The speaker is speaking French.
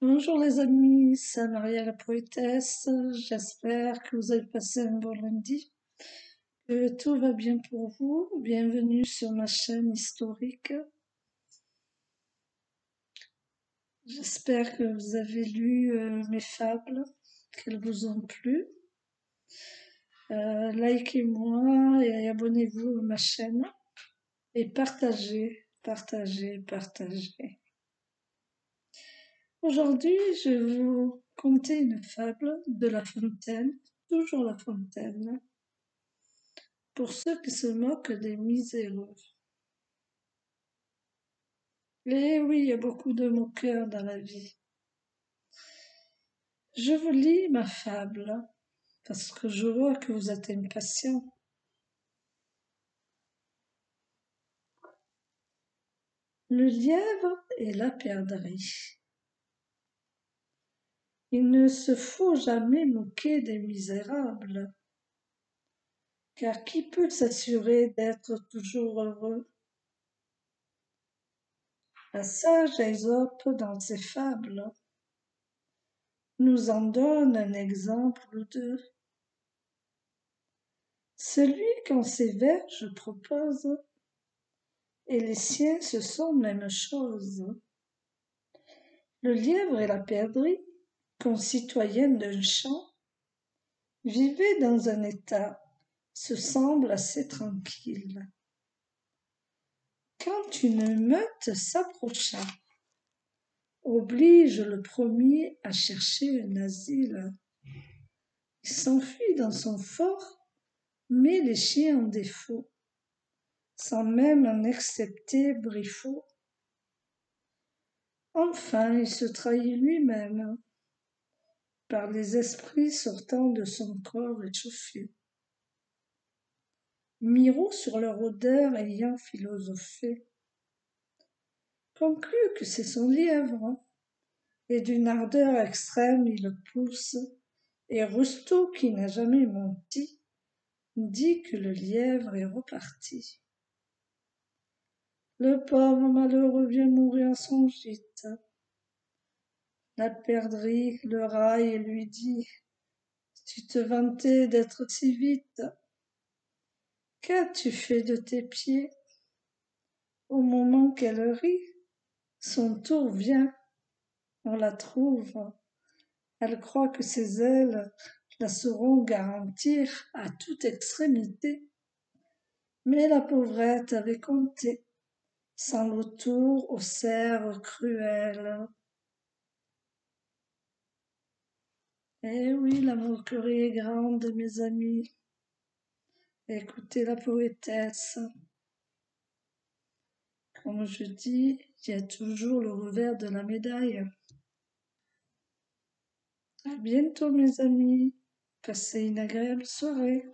Bonjour les amis, c'est Maria la poétesse. J'espère que vous avez passé un bon lundi, que tout va bien pour vous. Bienvenue sur ma chaîne historique. J'espère que vous avez lu euh, mes fables, qu'elles vous ont plu. Euh, likez-moi et abonnez-vous à ma chaîne et partagez, partagez, partagez. Aujourd'hui, je vais vous conter une fable de La Fontaine, toujours La Fontaine, pour ceux qui se moquent des miséreux. Eh oui, il y a beaucoup de moqueurs dans la vie. Je vous lis ma fable, parce que je vois que vous êtes impatients. Le lièvre et la perdrix. Il ne se faut jamais moquer des misérables, car qui peut s'assurer d'être toujours heureux? La sage Ésope, dans ses fables, nous en donne un exemple ou deux. Celui qu'en ses vers je propose, et les siens ce sont même chose. Le lièvre et la perdrix concitoyenne d'un champ, vivait dans un état, se semble assez tranquille. Quand une meute s'approcha, oblige le premier à chercher un asile. Il s'enfuit dans son fort, mais les chiens en défaut, sans même en accepter Briffaut. Enfin, il se trahit lui-même, par les esprits sortant de son corps échauffé. Miro sur leur odeur ayant philosophé, conclut que c'est son lièvre, et d'une ardeur extrême il le pousse, et Rusto, qui n'a jamais menti, dit que le lièvre est reparti. Le pauvre malheureux vient mourir à son gîte. La perdrix le raille et lui dit Tu te vantais d'être si vite. Qu'as-tu fait de tes pieds? Au moment qu'elle rit, son tour vient, on la trouve. Elle croit que ses ailes la sauront garantir à toute extrémité. Mais la pauvrette avait compté, sans l'autour au cerf cruel. Eh oui, la moquerie est grande, mes amis. Écoutez la poétesse. Comme je dis, il y a toujours le revers de la médaille. À bientôt, mes amis. Passez une agréable soirée.